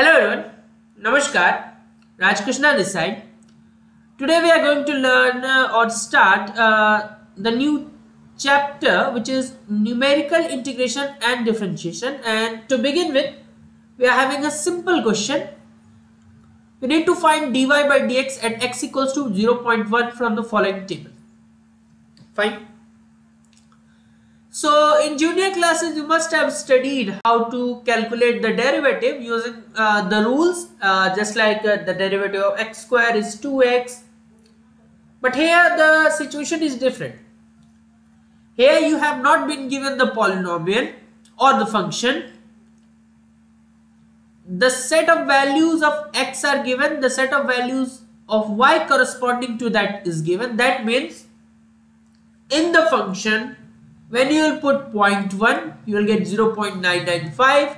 Hello everyone, Namaskar, Raj Krishna this side. Today we are going to learn uh, or start uh, the new chapter which is numerical integration and differentiation and to begin with we are having a simple question. We need to find dy by dx at x equals to 0.1 from the following table. Fine. So in junior classes you must have studied how to calculate the derivative using uh, the rules uh, just like uh, the derivative of x square is 2x but here the situation is different. Here you have not been given the polynomial or the function. The set of values of x are given, the set of values of y corresponding to that is given. That means in the function when you will put 0.1 you will get 0.995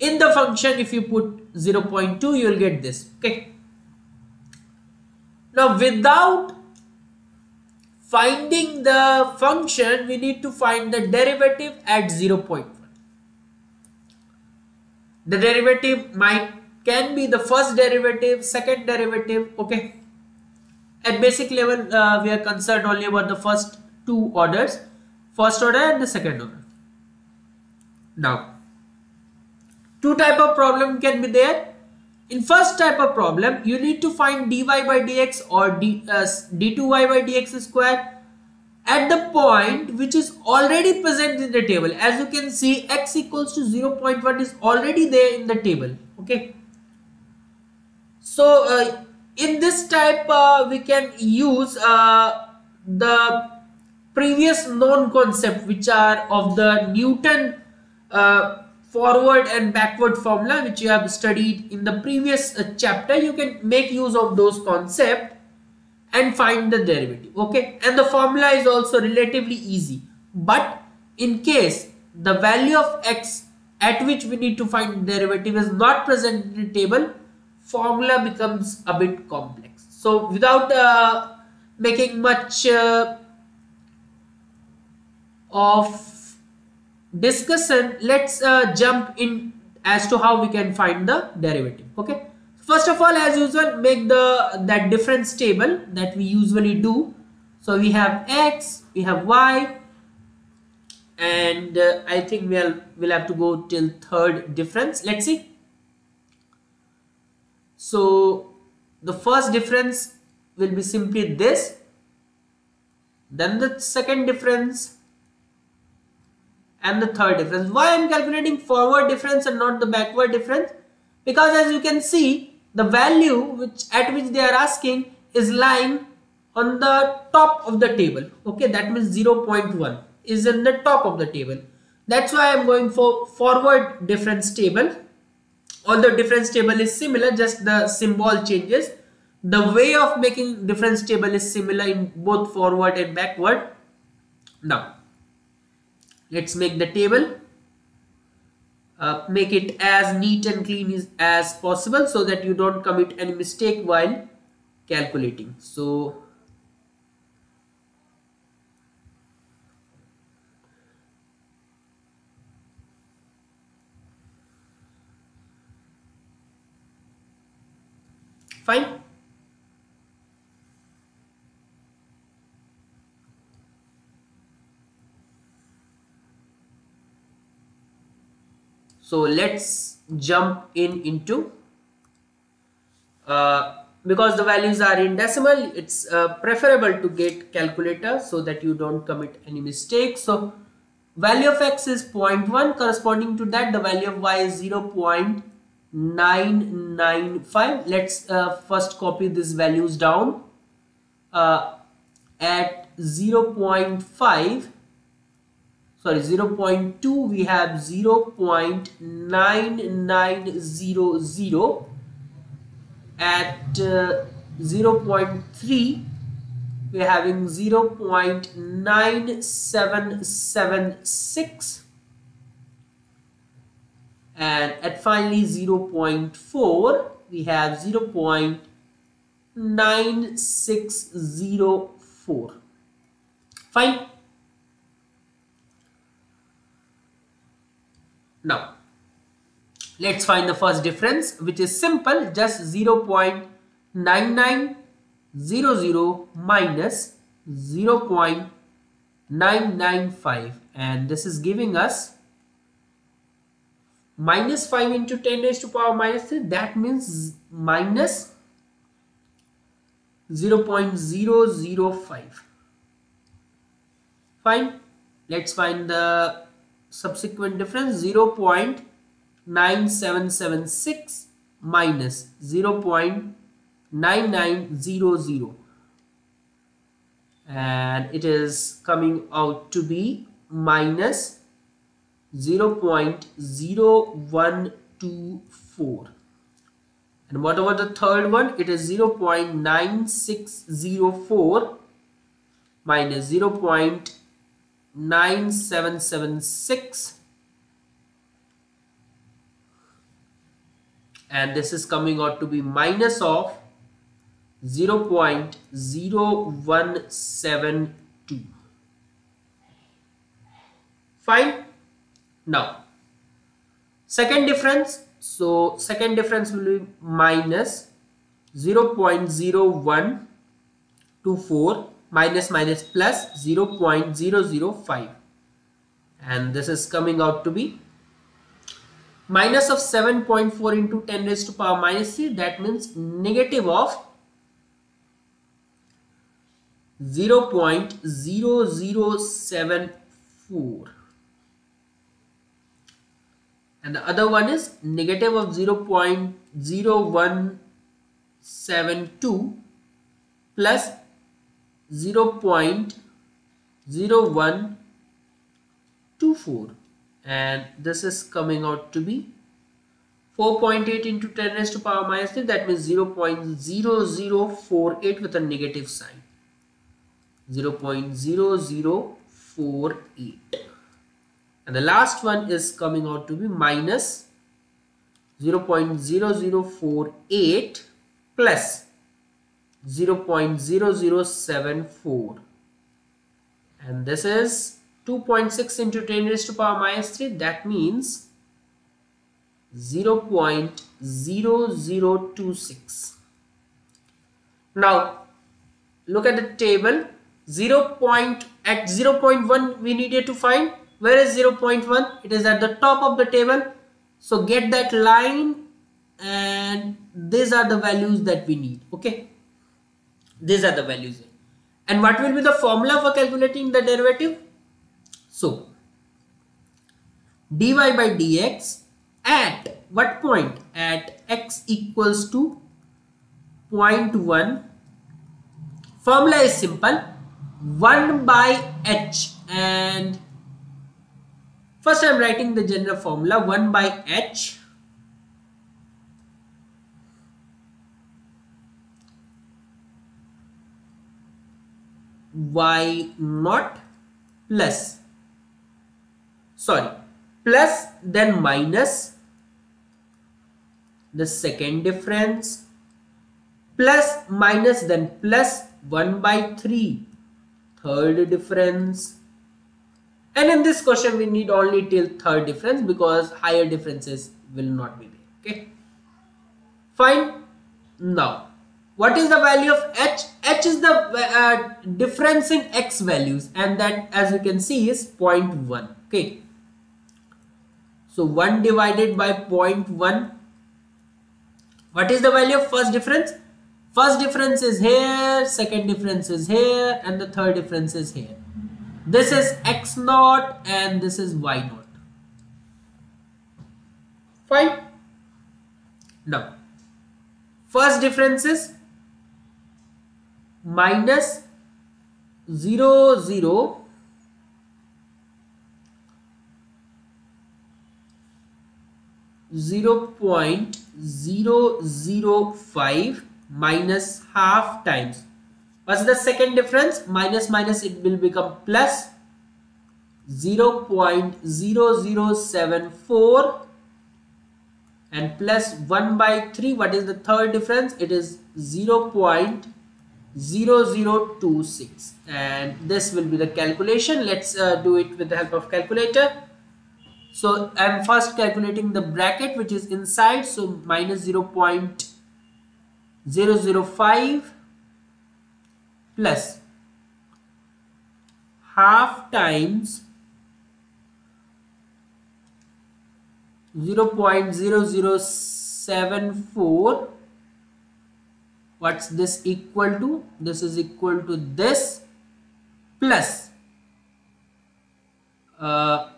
in the function if you put 0.2 you will get this okay? Now without finding the function we need to find the derivative at 0.1 the derivative might can be the first derivative second derivative okay? At basic level uh, we are concerned only about the first two orders first order and the second order. Now two type of problem can be there. In first type of problem you need to find dy by dx or d, uh, d2y by dx square at the point which is already present in the table. As you can see x equals to 0.1 is already there in the table okay? So uh, in this type uh, we can use uh, the previous known concept which are of the Newton uh, forward and backward formula which you have studied in the previous uh, chapter. You can make use of those concept and find the derivative okay? And the formula is also relatively easy. But in case the value of x at which we need to find derivative is not present in the table formula becomes a bit complex. So without uh, making much uh, of discussion let's uh, jump in as to how we can find the derivative okay? First of all as usual make the that difference table that we usually do. So we have x we have y and uh, i think we'll we'll have to go till third difference. Let's see. So the first difference will be simply this. Then the second difference and the third difference. Why I am calculating forward difference and not the backward difference? Because as you can see, the value which at which they are asking is lying on the top of the table. Okay, that means 0.1 is in the top of the table. That's why I'm going for forward difference table. Although difference table is similar, just the symbol changes. The way of making difference table is similar in both forward and backward. Now, let's make the table. Uh, make it as neat and clean as, as possible so that you don't commit any mistake while calculating. So fine so let's jump in into uh, because the values are in decimal it's uh, preferable to get calculator so that you don't commit any mistakes so value of x is 0.1 corresponding to that the value of y is 0.995 let's uh, first copy these values down uh, at 0.5 sorry 0 0.2 we have 0 0.9900 at uh, 0 0.3 we're having 0 0.9776 and at finally 0 0.4 we have 0 0.9604 fine Now, let's find the first difference which is simple just 0 0.9900 minus 0 0.995 and this is giving us minus 5 into 10 raised to power minus 3 that means minus 0 0.005 fine. Let's find the subsequent difference 0 0.9776 minus 0 0.9900 and it is coming out to be minus 0 0.0124 and what about the third one? It is 0 0.9604 minus 0 0.9776 and this is coming out to be minus of 0 0.0172 fine. Now second difference. So second difference will be minus 0 0.0124 minus minus plus 0 0.005 and this is coming out to be minus of 7.4 into 10 raised to power minus 3 that means negative of 0 0.0074 and the other one is negative of 0 0.0172 plus 0 0.0124 and this is coming out to be 4.8 into 10 raised to power minus 3 that means 0 0.0048 with a negative sign. 0 0.0048 and the last one is coming out to be minus 0 0.0048 plus 0 0.0074 and this is 2.6 into 10 raised to power minus 3 that means 0 0.0026 now look at the table. 0 point at 0 0.1 we needed to find. Where is 0.1 it is at the top of the table. So get that line and these are the values that we need. Okay these are the values. And what will be the formula for calculating the derivative? So dy by dx at what point? At x equals to 0.1 formula is simple. 1 by h. And first I'm writing the general formula. 1 by h y naught plus? Sorry plus then minus the second difference. Plus minus then plus 1 by 3 third difference. And in this question we need only till third difference because higher differences will not be there okay? Fine. Now what is the value of h? H is the uh, difference in x values. And that as you can see is 0.1 okay. So 1 divided by 0.1 what is the value of first difference? First difference is here, second difference is here, and the third difference is here. This is x naught and this is y naught. Fine. Now, first difference is minus 0, 0 0 0.005 minus half times. What's the second difference? Minus minus it will become plus 0 0.0074 and plus 1 by 3 what is the third difference? It is 0 0.0026 and this will be the calculation. Let's uh, do it with the help of calculator. So I'm first calculating the bracket which is inside. So minus 0 0.005 plus half times 0 0.0074 what's this equal to? This is equal to this plus uh,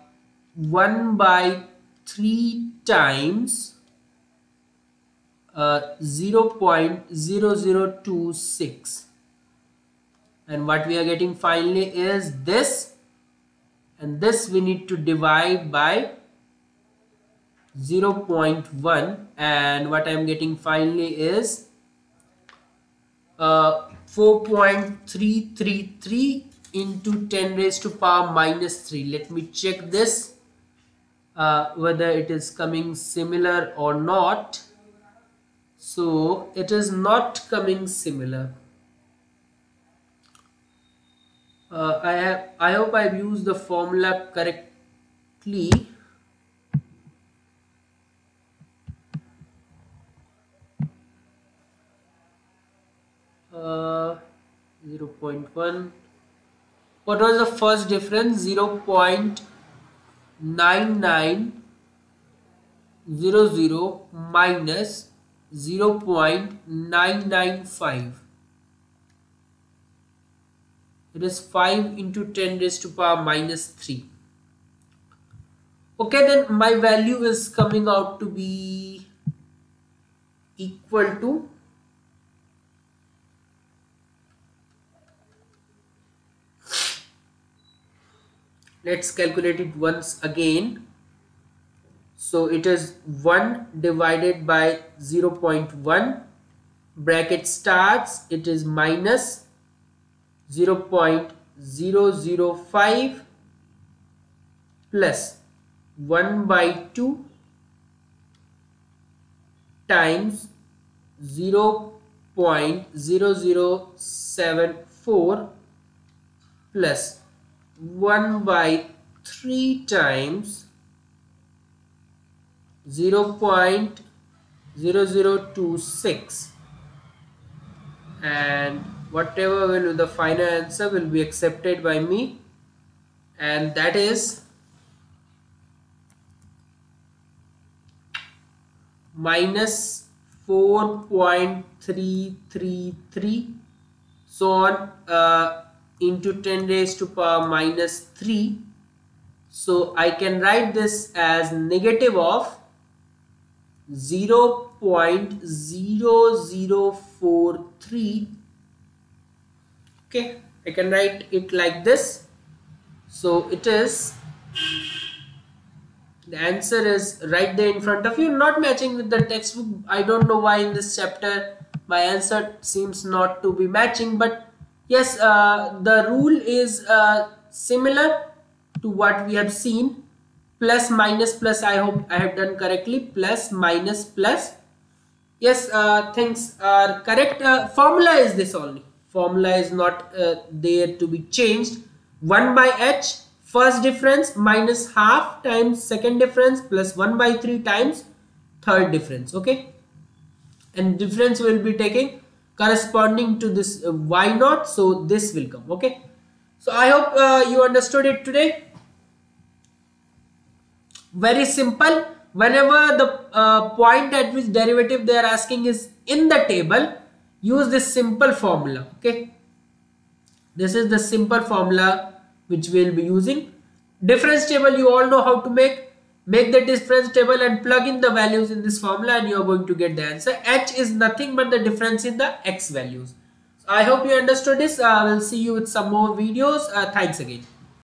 1 by 3 times uh, 0 0.0026 and what we are getting finally is this. And this we need to divide by 0 0.1 and what I'm getting finally is uh, 4.333 into 10 raised to power minus 3 let me check this uh, whether it is coming similar or not. So it is not coming similar. Uh, I have I hope I've used the formula correctly uh, 0 0.1 what was the first difference? 0 0.9900 minus 0 0.995 it is 5 into 10 raised to power minus 3 okay then my value is coming out to be equal to let's calculate it once again. So it is 1 divided by 0 0.1 bracket starts it is minus 0 0.005 plus 1 by 2 times 0 0.0074 plus 1 by 3 times 0 0.0026 and whatever will the final answer will be accepted by me. And that is minus 4.333 so on uh, into 10 raised to power minus 3 so I can write this as negative of 0 0.0043 okay I can write it like this. So it is the answer is right there in front of you not matching with the textbook. I don't know why in this chapter my answer seems not to be matching but yes uh, the rule is uh, similar to what we have seen. Plus minus plus I hope I have done correctly. Plus minus plus. Yes uh, things are correct. Uh, formula is this only. Formula is not uh, there to be changed. 1 by h first difference minus half times second difference plus 1 by 3 times third difference okay? And difference will be taking corresponding to this uh, y naught so this will come okay? So i hope uh, you understood it today. Very simple. Whenever the uh, point at which derivative they are asking is in the table use this simple formula okay? This is the simple formula which we will be using. Difference table you all know how to make make the difference table and plug in the values in this formula and you are going to get the answer. H is nothing but the difference in the x values. So i hope you understood this. I uh, will see you with some more videos. Uh, thanks again